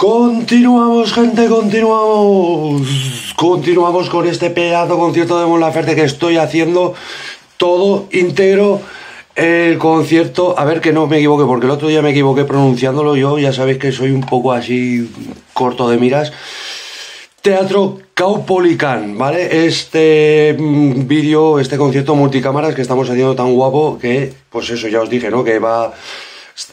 Continuamos, gente, continuamos. Continuamos con este pedazo concierto de Mon Laferte que estoy haciendo todo íntegro. El concierto, a ver que no me equivoque, porque el otro día me equivoqué pronunciándolo yo, ya sabéis que soy un poco así corto de miras. Teatro Caupolicán, ¿vale? Este mm, vídeo, este concierto multicámaras que estamos haciendo tan guapo que, pues eso, ya os dije, ¿no? Que va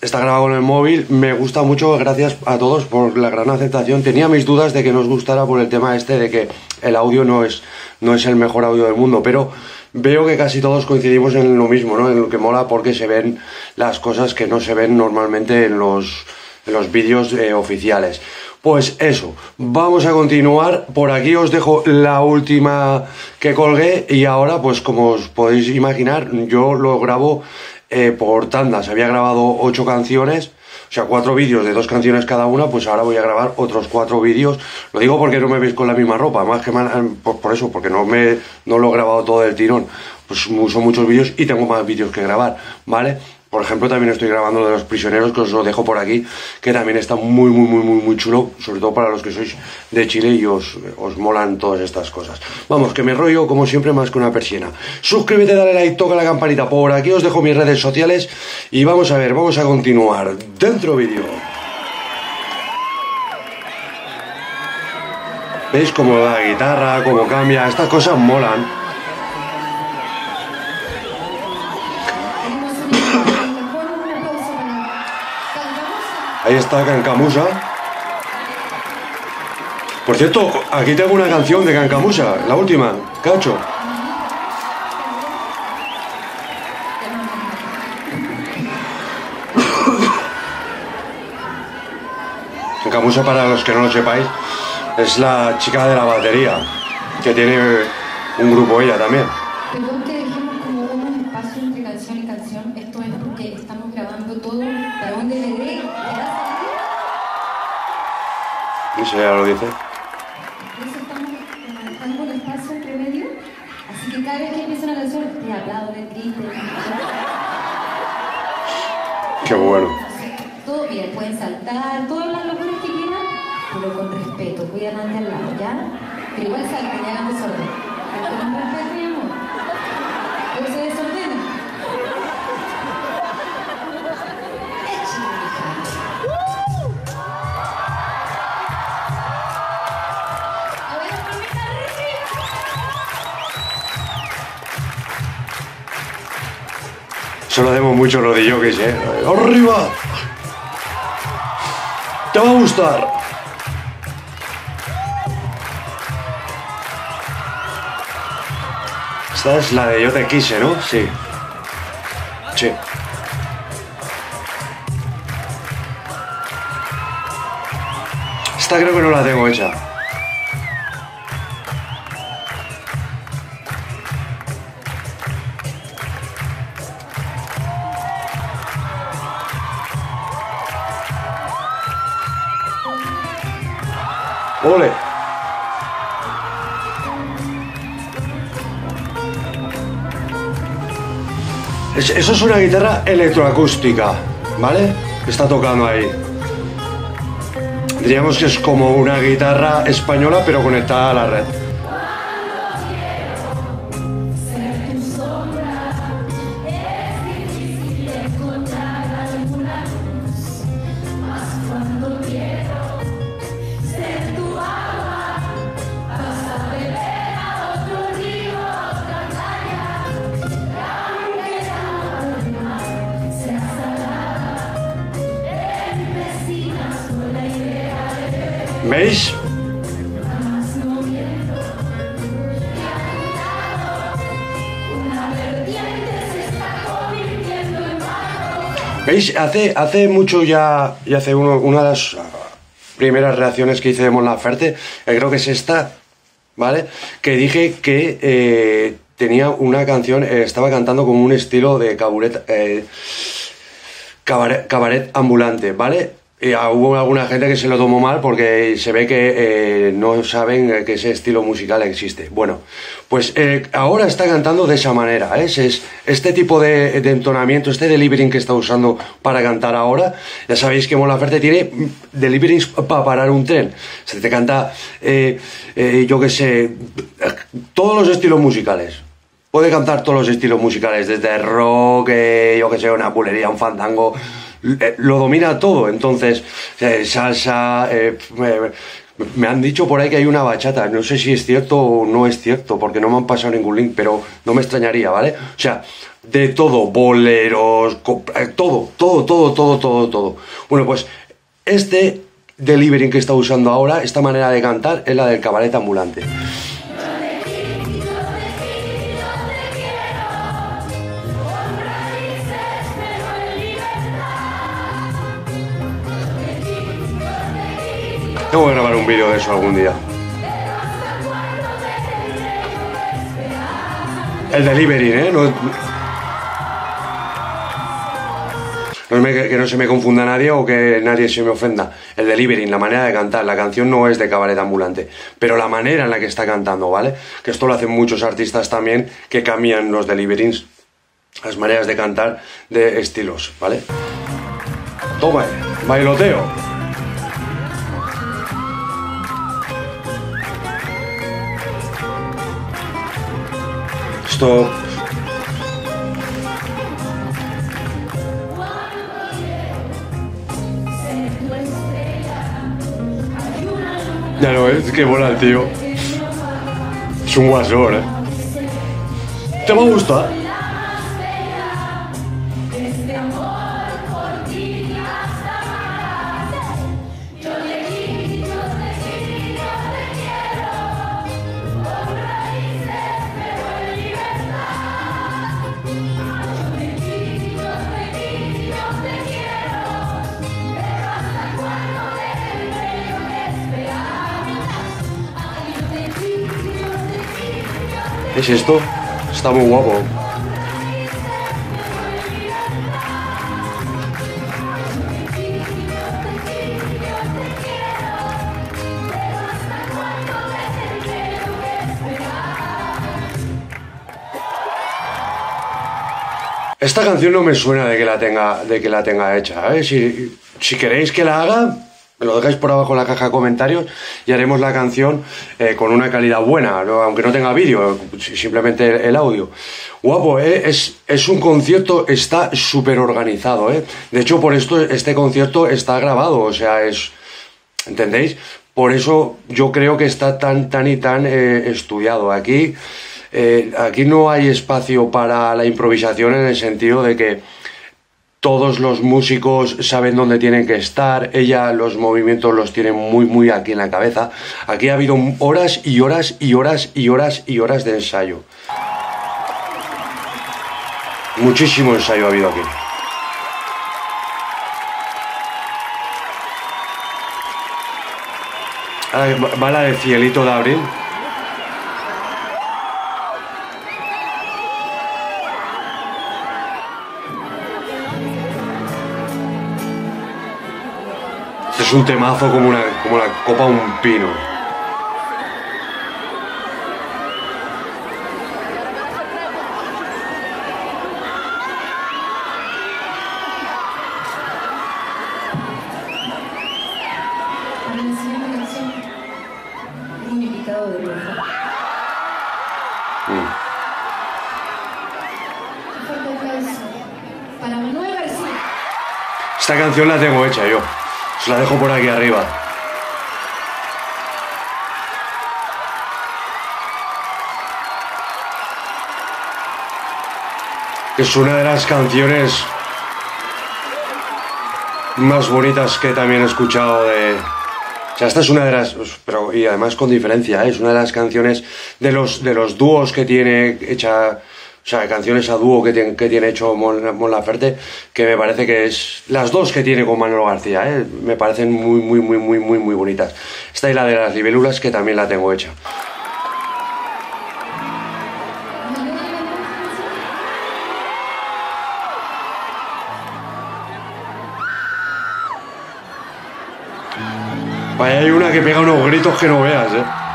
está grabado con el móvil. Me gusta mucho, gracias a todos por la gran aceptación. Tenía mis dudas de que nos gustara por el tema este de que el audio no es, no es el mejor audio del mundo, pero veo que casi todos coincidimos en lo mismo, ¿no? En lo que mola porque se ven las cosas que no se ven normalmente en los, en los vídeos eh, oficiales. Pues eso, vamos a continuar. Por aquí os dejo la última que colgué y ahora, pues como os podéis imaginar, yo lo grabo eh, por tandas. Había grabado ocho canciones, o sea, cuatro vídeos de dos canciones cada una, pues ahora voy a grabar otros cuatro vídeos. Lo digo porque no me veis con la misma ropa, más que por, por, eso, porque no, me, no lo he grabado todo el tirón. Pues son muchos vídeos y tengo más vídeos que grabar, ¿vale? Por ejemplo, también estoy grabando de los prisioneros, que os lo dejo por aquí, que también está muy, muy, muy, muy, muy chulo, sobre todo para los que sois de Chile y os, os molan todas estas cosas. Vamos, que me rollo como siempre más que una persiana. Suscríbete, dale like, toca la campanita. Por aquí os dejo mis redes sociales y vamos a ver, vamos a continuar. Dentro vídeo. ¿Veis cómo la guitarra, cómo cambia? Estas cosas molan. Ahí está Cancamusa. Por cierto, aquí tengo una canción de Cancamusa, la última, Cacho. Cancamusa, para los que no lo sepáis, es la chica de la batería, que tiene un grupo ella también. Perdón que dejemos como un espacio entre canción y canción. Esto es porque estamos grabando todo para un DVD. Eso ya lo dice. Por eso estamos un espacio entre medio. Así que cada vez que empieza una canción, te aplauden, griten. Qué bueno. Todo bien, pueden saltar, todas las locuras que quieran, pero con respeto. Cuidan ante al lado, ¿ya? Pero igual salten hagan desorden. Pero con respeto Eso lo hacemos mucho lo de jockeys, ¿eh? ¡Arriba! Te va a gustar. Esta es la de Yo te quise, ¿no? Sí. Sí. Esta creo que no la tengo hecha. ¡Ole! Es- Eso es una guitarra electroacústica, ¿vale? Que Está tocando ahí. Diríamos que es como una guitarra española pero conectada a la red. ¿Veis? Hace, hace mucho ya, y hace una de las primeras reacciones que hice de Mon Laferte, eh, creo que es esta, ¿vale? Que dije que eh, tenía una canción, eh, estaba cantando como un estilo de cabaret, eh, cabaret, cabaret ambulante, ¿vale? Y hubo alguna gente que se lo tomó mal porque se ve que eh, no saben que ese estilo musical existe. Bueno, pues eh, ahora está cantando de esa manera. ¿eh? Es, este tipo de, entonamiento, este delivering que está usando para cantar ahora. Ya sabéis que Mon Laferte tiene deliverings para parar un tren. Se te canta, yo qué sé, todos los estilos musicales. Puede cantar todos los estilos musicales, desde rock, yo que sé, una bulería, un fandango eh, lo domina todo. Entonces, eh, salsa, eh, me, han dicho por ahí que hay una bachata. No sé si es cierto o no es cierto, porque no me han pasado ningún link, pero no me extrañaría, ¿vale? O sea, de todo, boleros, todo, todo, todo, todo, todo, todo. Bueno, pues este delivering que está usando ahora, esta manera de cantar, es la del cabaret ambulante. Tengo que grabar un vídeo de eso algún día. El delivery, ¿eh? Que no se me confunda nadie o que nadie se me ofenda. El delivery, la manera de cantar. La canción no es de cabaret ambulante, pero la manera en la que está cantando, ¿vale? Que esto lo hacen muchos artistas también que cambian los deliverings, las maneras de cantar de estilos, ¿vale? Toma, bailoteo. Ya lo es, que mola el tío. Es un guasor, ¿eh? ¿Te va a gustar? Es esto? Está muy guapo. Esta canción no me suena de que la tenga, de que la tenga hecha. ¿eh? Si, si queréis que la haga, me lo dejáis por abajo en la caja de comentarios y haremos la canción eh, con una calidad buena, aunque no tenga vídeo, simplemente el, audio. Guapo, eh, es, es, un concierto, está súper organizado. Eh. De hecho, por esto este concierto está grabado, o sea, es... ¿Entendéis? Por eso yo creo que está tan, tan y tan eh, estudiado. Aquí, aquí no hay espacio para la improvisación en el sentido de que todos los músicos saben dónde tienen que estar, ella los movimientos los tiene muy muy aquí en la cabeza. Aquí ha habido horas y horas y horas y horas y horas de ensayo. Muchísimo ensayo ha habido aquí. va la de Cielito de Abril. Es un temazo como, una, como la copa de un pino. Mm. Esta canción la tengo hecha yo la dejo por aquí arriba. Es una de las canciones más bonitas que también he escuchado de... O sea, esta es una de las... Pero, y además con diferencia, ¿eh? es una de las canciones de los, de los dúos que tiene hecha sea, canciones a dúo que, tiene, que tiene hecho Mon, Laferte, que me parece que es las dos que tiene con Manolo García, ¿eh? me parecen muy, muy, muy, muy, muy, muy bonitas. Esta y la de las libélulas, que también la tengo hecha. Vaya, hay una que pega unos gritos que no veas, ¿eh?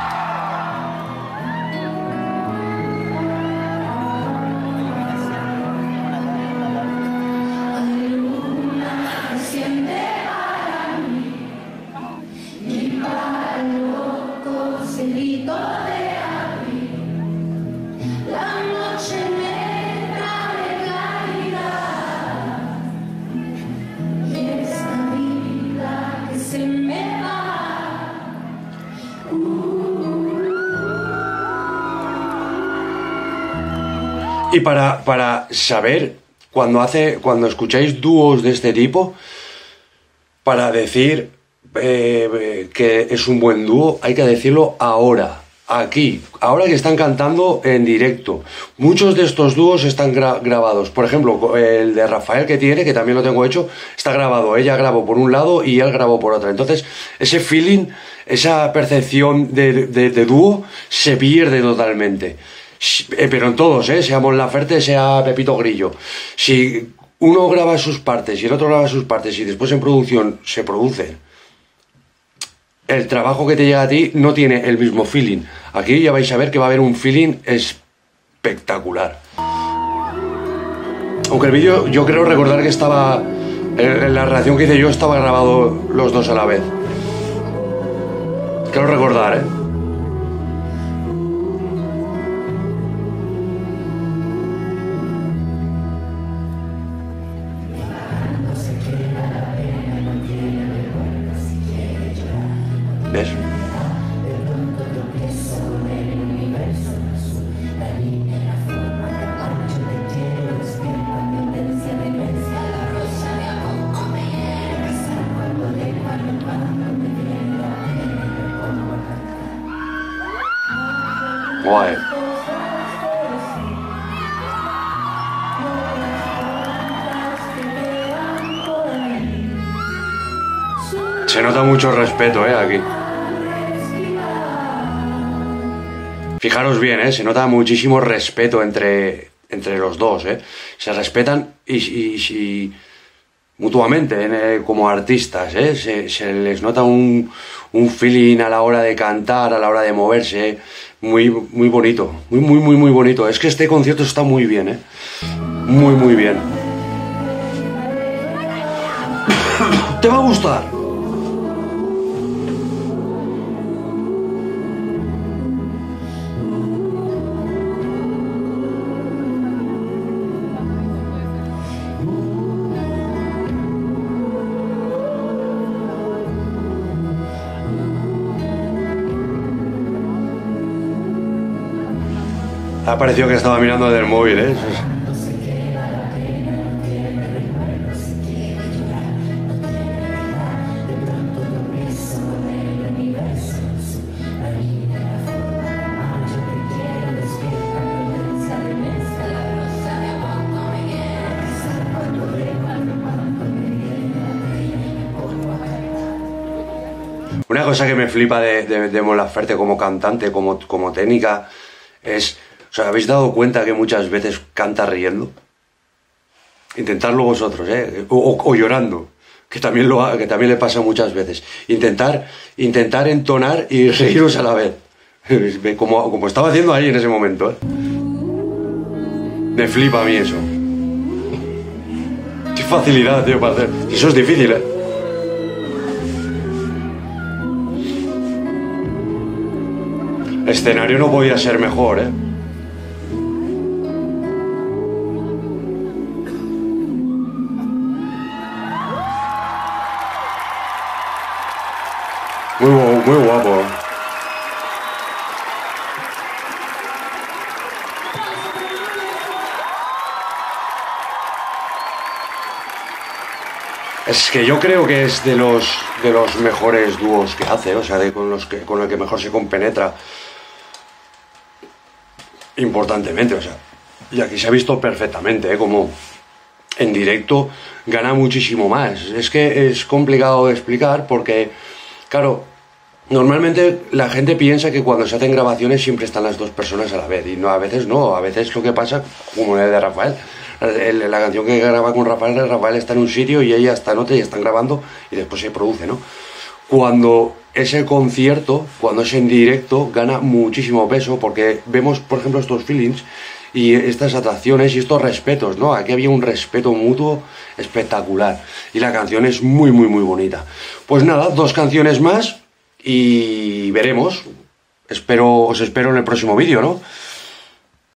Y para, para saber, cuando, hace, cuando escucháis dúos de este tipo, para decir eh, que es un buen dúo, hay que decirlo ahora, aquí, ahora que están cantando en directo. Muchos de estos dúos están grabados. Por ejemplo, el de Rafael que tiene, que también lo tengo hecho, está grabado. Ella grabó por un lado y él grabó por otro. Entonces, ese feeling, esa percepción de, de dúo se pierde totalmente. Eh, pero en todos, ¿eh? sea Mon Laferte, sea Pepito Grillo. Si uno graba sus partes y el otro graba sus partes y después en producción se produce, el trabajo que te llega a ti no tiene el mismo feeling. Aquí ya vais a ver que va a haber un feeling espectacular. Aunque el vídeo, yo creo recordar que estaba. En la relación que hice yo estaba grabado los dos a la vez. Quiero recordar, ¿eh? Se nota mucho respeto, ¿eh? Aquí. Fijaros bien, ¿eh? Se nota muchísimo respeto entre, entre los dos, ¿eh? Se respetan y, mutuamente ¿eh? como artistas, ¿eh? Se, les nota un, un, feeling a la hora de cantar, a la hora de moverse, ¿eh? muy, muy bonito, muy, muy, muy, muy bonito. Es que este concierto está muy bien, ¿eh? Muy, muy bien. ¿Te va a gustar? Ha parecido que estaba mirando del móvil, ¿eh? Una cosa que me flipa de, de, de como cantante, como, como técnica, es ¿Os habéis dado cuenta que muchas veces canta riendo? Intentadlo vosotros, ¿eh? O, llorando, que también, lo, que también le pasa muchas veces. Intentar, intentar entonar y reíros a la vez. Como, como estaba haciendo ahí en ese momento, ¿eh? Me flipa a mí eso. Qué facilidad, tío, para hacer. Eso es difícil, ¿eh? escenario no podía ser mejor, ¿eh? Muy, muy guapo. Es que yo creo que es de los, de los mejores dúos que hace, o sea, de, con, los que, con el que mejor se compenetra importantemente, o sea. Y aquí se ha visto perfectamente, ¿eh? como en directo gana muchísimo más. Es que es complicado de explicar porque Claro, Normalmente la gente piensa que cuando se hacen grabaciones siempre están las dos personas a la vez y no, a veces no, a veces lo que pasa como la de Rafael. La, canción que graba con Rafael, Rafael está en un sitio y ella está en otro y están grabando y después se produce, ¿no? Cuando ese concierto, cuando es en directo, gana muchísimo peso porque vemos, por ejemplo, estos feelings y estas atracciones y estos respetos, ¿no? Aquí había un respeto mutuo espectacular y la canción es muy, muy, muy bonita. Pues nada, dos canciones más y veremos. Espero, os espero en el próximo vídeo, ¿no?